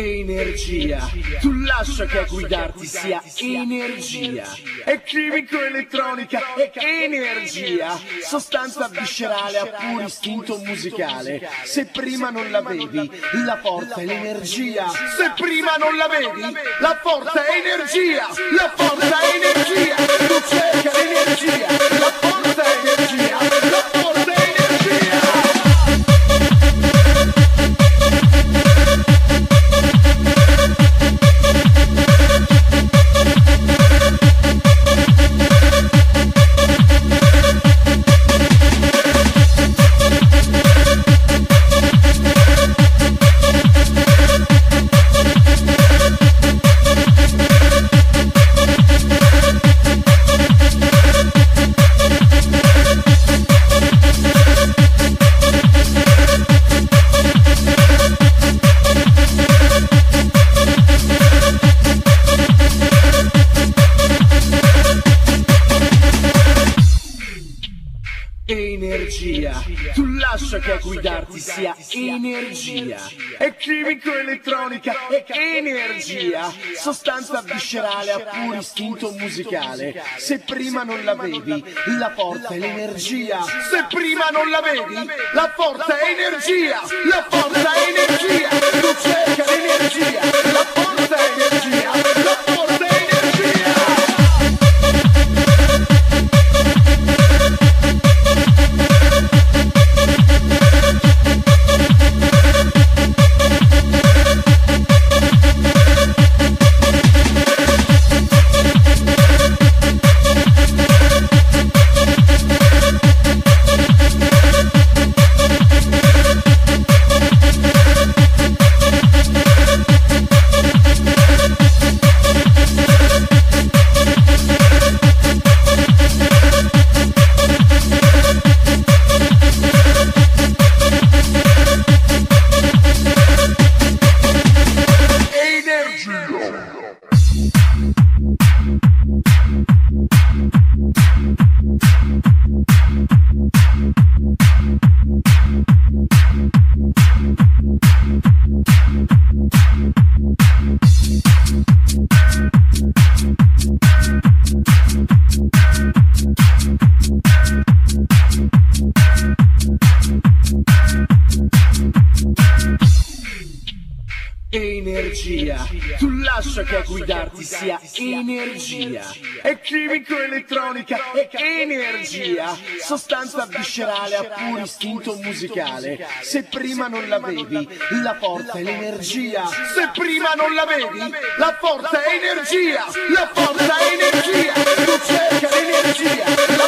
energia. Tu lascia che a guidarti sia energia. È chimico elettronica, è energia. Sostanza viscerale a puro istinto musicale. Se prima non la vedi, la forza è l'energia. Se prima non la vedi, la forza è energia. La forza tu lascia che a guidarti sia energia. È chimico elettronica, è energia. Sostanza viscerale a puro istinto musicale. Se prima non la vedi, la forza è l'energia. Se prima non la vedi, la forza è energia. La forza è energia. Tu cerca l'energia. energia. Tu lascia che a guidarti sia energia. È chimico-elettronica, è energia. Sostanza viscerale a puro istinto musicale. Se prima non la vedi, la forza è l'energia. Se prima non la vedi, la forza è energia. La forza è energia. Tu cerca l'energia.